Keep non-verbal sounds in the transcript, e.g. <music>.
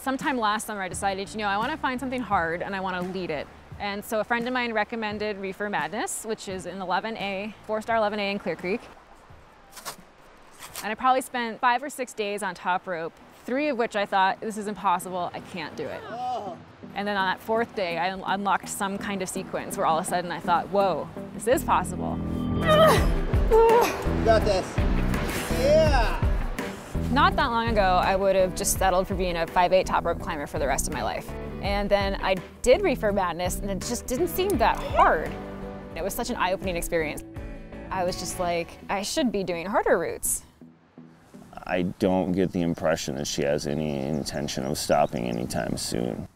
Sometime last summer, I decided, you know, I want to find something hard and I want to lead it. And so a friend of mine recommended Reefer Madness, which is an 11A, four-star 11A in Clear Creek. And I probably spent five or six days on top rope, three of which I thought, this is impossible, I can't do it. And then on that fourth day, I un- unlocked some kind of sequence where all of a sudden I thought, whoa, this is possible. <sighs> You got this. Not that long ago, I would have just settled for being a 5.8 top rope climber for the rest of my life. And then I did Reefer Madness, and it just didn't seem that hard. It was such an eye opening experience. I was just like, I should be doing harder routes. I don't get the impression that she has any intention of stopping anytime soon.